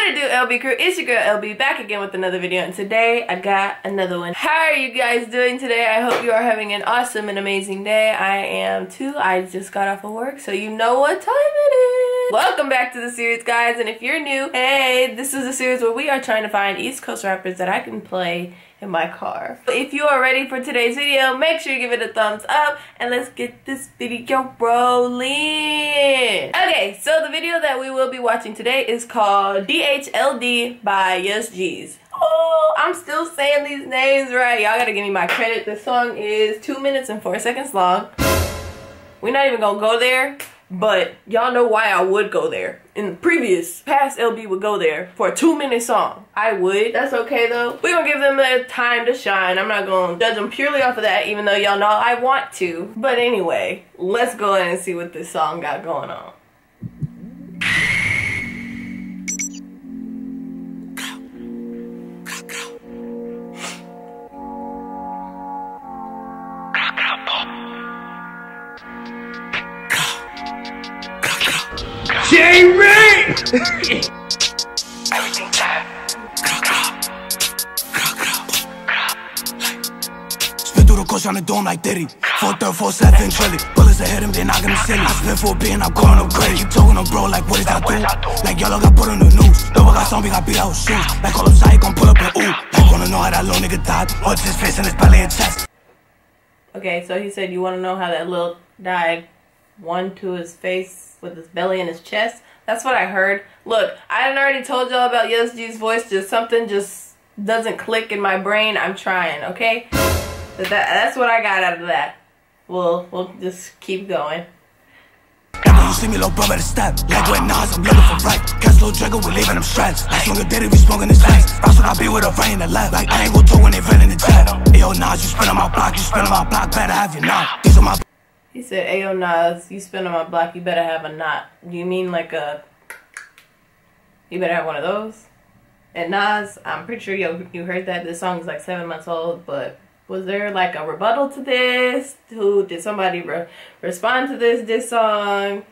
What it do, LB crew? It's your girl LB back again with another video, and today I got another one. How are you guys doing today? I hope you are having an awesome and amazing day. I am too. I just got off of work, so you know what time it is. Welcome back to the series, guys, and if you're new, hey, this is a series where we are trying to find East Coast rappers that I can play in my car. If you are ready for today's video, make sure you give it a thumbs up and let's get this video rolling. Okay, so the video that we will be watching today is called DHLD by Yus Gz. Oh, I'm still saying these names right. Y'all gotta give me my credit. The song is 2 minutes and 4 seconds long. We're not even gonna go there but y'all know why I would go there. In the previous, past LB would go there for a two minute song. I would. That's okay though. We're gonna give them the time to shine. I'm not gonna judge them purely off of that, even though y'all know I want to. But anyway, let's go in and see what this song got going on. Everything time. Spin through the coast on the dome like Diddy. 4347 trilly. Bullets ahead him, they knocking the city. I spin for a being, I'm going up crazy. Keep talking them, bro, like what did I do? Like y'all got put on the news. Double got zombie, got beat out shoes. Like all them side gon' pull up and ooh. Like wanna know how that little nigga died. What's his face and his belly and chest. Okay, so he said you wanna know how that little died. One to his face with his belly and his chest. That's what I heard. Look, I had already told y'all about Yus Gz's voice. Just something just doesn't click in my brain. I'm trying, okay? That, that's what I got out of that. We'll, we'll just keep going. You see me, little brother, to step. Like when Nas, I'm looking for right. Catch little Drago, we leaving them straps. Like Smoker did it, we smoking his face. Bounce when I be with a right in the left. Like I ain't gon' do when they run in the jet. Yo, Nas, you spin on my block, you spin on my block, better have your knock. These are my. He said, Ayo Nas, you spin on my block, you better have a knot. Do you mean like a... You better have one of those? And Nas, I'm pretty sure you, you heard that. This song is like seven months old, but was there like a rebuttal to this? Who Did somebody re respond to this, this song?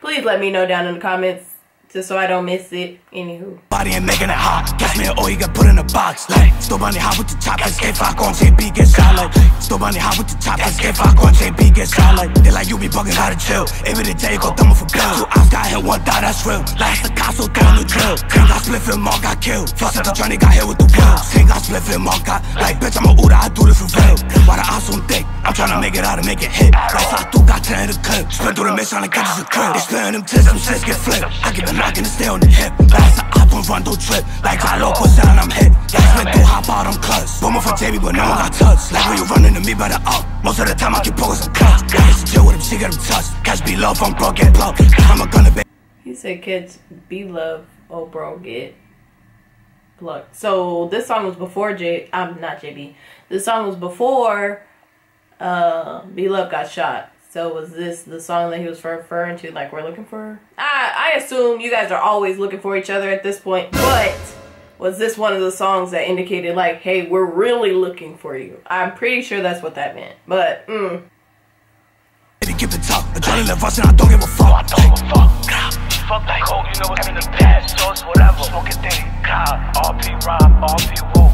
Please let me know down in the comments just so I don't miss it. Anywho. Body ain't making it hot. Catch me or you get put in a box. Like, still bunny hot with the top. Escape fuck on JB get shot like. Still bunny hot with the top. Escape fuck on JB get shot like. They like you be bugging, gotta chill. Every day go dumb for bill. Two eyes got hit, one die, that's real. Last the castle, throwing the drill. King got split, and Mark got killed. Floss at the journey, got hit with the wheel. King got split, and Mark got like, bitch, I'm a Uda, I do this for real. Why the eyes on thick? I'm trying to make it out and make it hit. Like, I do got 10 in the clip. Spin through the mission, like, catches a crib. They spitting them tits, some shits get flipped. I get the knock and stay on the hip. Last I don't run, don't trip. Like I local sound, I'm hit. Yeah, spent through hot bottom cuts. Booming for JB, but no one got touched. Like when you running to me, better up. Most of the time I keep poking some cuts. Yeah, it's chill with him, she get him touched. Catch be love, I'm broke, get plucked. I'm a gonna be. He said, kids, be love, oh bro, get plucked. So this song was before J, I'm not JB. This song was before uh, B Love got shot. So was this the song that he was referring to? Like we're looking for? I I assume you guys are always looking for each other at this point, but was this one of the songs that indicated like, hey, we're really looking for you? I'm pretty sure that's what that meant. But mm. Keep it tough, adrenaline rushing, I don't give a fuck. I don't give a fuck. Fuck like coke, you know what's in the past, sauce, whatever. Smoking thing, RP Rob, RP Woo,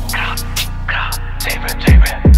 David, David.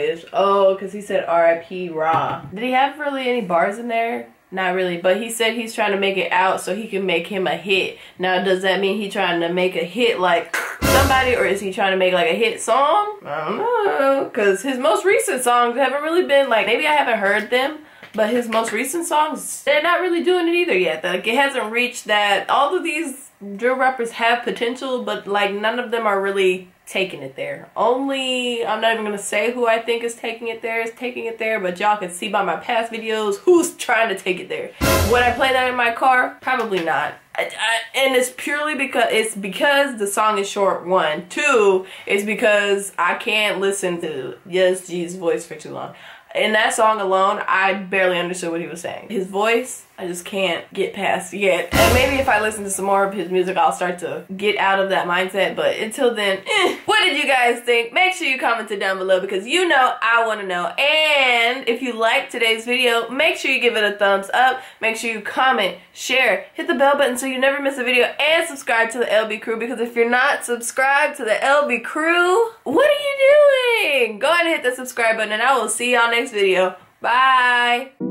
Is. Oh, because he said R.I.P. Raw. Did he have really any bars in there? Not really, but he said he's trying to make it out so he can make him a hit. Now, does that mean he's trying to make a hit like somebody or is he trying to make like a hit song? I don't know. Because his most recent songs haven't really been like, maybe I haven't heard them, but his most recent songs, they're not really doing it either yet. Like, it hasn't reached that. All of these drill rappers have potential, but like none of them are really taking it there. Only, I'm not even to say who I think is taking it there is taking it there, but y'all can see by my past videos who's trying to take it there. Would I play that in my car? Probably not. I, I, and it's purely because it's because the song is short one two it's because i can't listen to Yus Gz's voice for too long in that song alone, I barely understood what he was saying. His voice, I just can't get past yet. And maybe if I listen to some more of his music, I'll start to get out of that mindset. But until then, eh. what did you guys think? Make sure you comment it down below because you know I want to know. And if you liked today's video, make sure you give it a thumbs up. Make sure you comment, share, hit the bell button so you never miss a video, and subscribe to the LB crew because if you're not subscribed to the LB crew, what are you doing? Go ahead and hit the subscribe button and I will see y'all next video. Bye.